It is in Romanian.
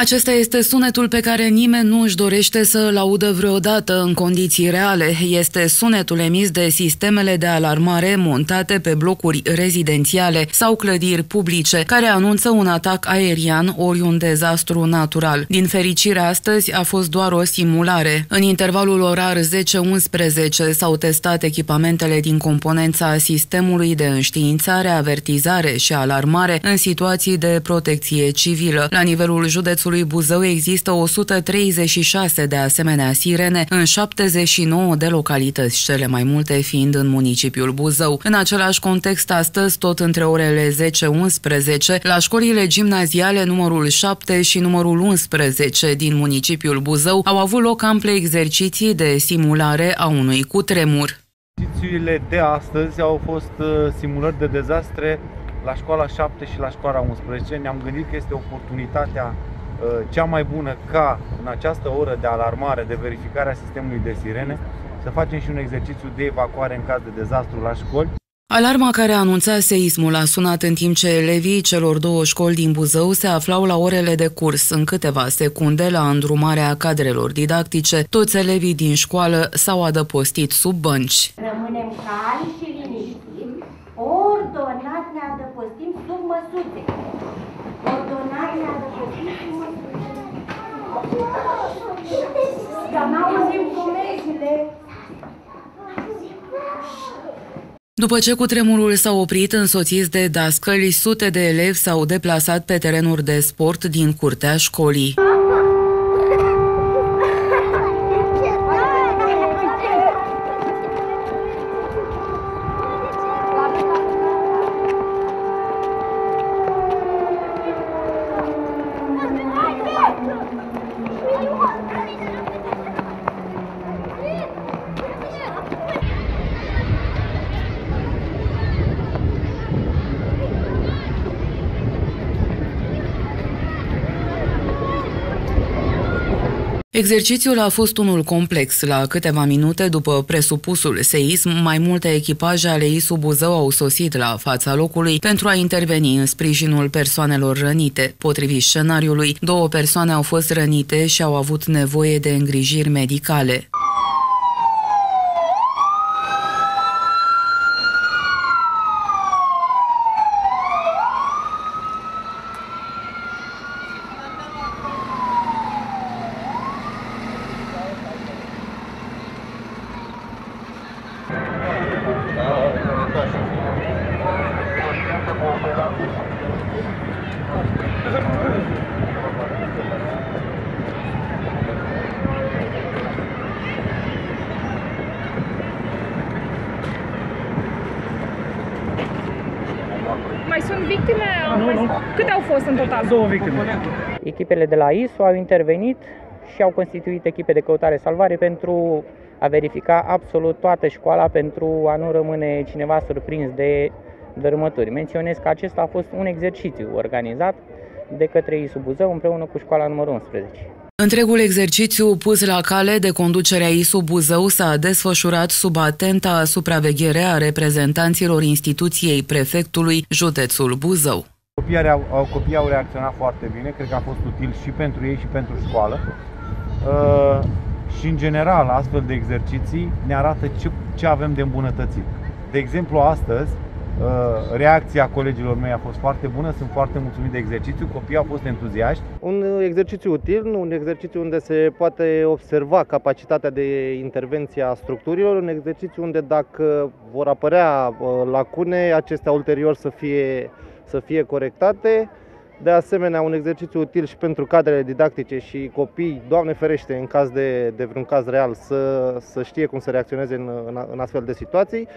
Acesta este sunetul pe care nimeni nu își dorește să-l audă vreodată în condiții reale. Este sunetul emis de sistemele de alarmare montate pe blocuri rezidențiale sau clădiri publice, care anunță un atac aerian ori un dezastru natural. Din fericire, astăzi a fost doar o simulare. În intervalul orar 10-11 s-au testat echipamentele din componența sistemului de înștiințare, avertizare și alarmare în situații de protecție civilă. La nivelul județului județului Buzău există 136 de asemenea sirene în 79 de localități, cele mai multe fiind în municipiul Buzău. În același context, astăzi, tot între orele 10-11, la școlile gimnaziale numărul 7 și numărul 11 din municipiul Buzău au avut loc ample exerciții de simulare a unui cutremur. Exercițiile de astăzi au fost uh, simulări de dezastre la școala 7 și la școala 11. Ne-am gândit că este oportunitatea Uh, cea mai bună ca în această oră de alarmare, de verificare a sistemului de sirene, să facem și un exercițiu de evacuare în caz de dezastru la școli. Alarma care anunța seismul a sunat în timp ce elevii celor două școli din Buzău se aflau la orele de curs. În câteva secunde, la îndrumarea cadrelor didactice, toți elevii din școală s-au adăpostit sub bănci. Rămânem cali și liniștiți, ordonat ne adăpostim sub măsuțe. Ordonat ne adăpostim sub dar n-auzim comenzile. După ce cutremurul s-a oprit, însoțiți de dascăli, sute de elevi s-au deplasat pe terenuri de sport din curtea școlii. Exercițiul a fost unul complex. La câteva minute după presupusul seism, mai multe echipaje ale ISU Buzău au sosit la fața locului pentru a interveni în sprijinul persoanelor rănite. Potrivit scenariului, două persoane au fost rănite și au avut nevoie de îngrijiri medicale. Mai sunt victime? Nu, nu. Câte au fost în total? Două victime. Echipele de la ISO au intervenit și au constituit echipe de căutare-salvare pentru a verifica absolut toată școala pentru a nu rămâne cineva surprins de dărâmături. Menționez că acesta a fost un exercițiu organizat de către ISU Buzău împreună cu școala numărul 11. Întregul exercițiu pus la cale de conducerea ISU Buzău s-a desfășurat sub atenta supraveghere a reprezentanților instituției prefectului județul Buzău. Copiii au, copiii au reacționat foarte bine, cred că a fost util și pentru ei și pentru școală. Uh, și în general, astfel de exerciții ne arată ce, ce avem de îmbunătățit. De exemplu, astăzi Uh, reacția colegilor mei a fost foarte bună, sunt foarte mulțumit de exercițiu, copiii au fost entuziaști. Un exercițiu util, un exercițiu unde se poate observa capacitatea de intervenție a structurilor, un exercițiu unde dacă vor apărea uh, lacune, acestea ulterior să fie, să fie corectate. De asemenea, un exercițiu util și pentru cadrele didactice și copii, Doamne ferește, în caz de, de vreun caz real, să, să știe cum să reacționeze în, în, în astfel de situații.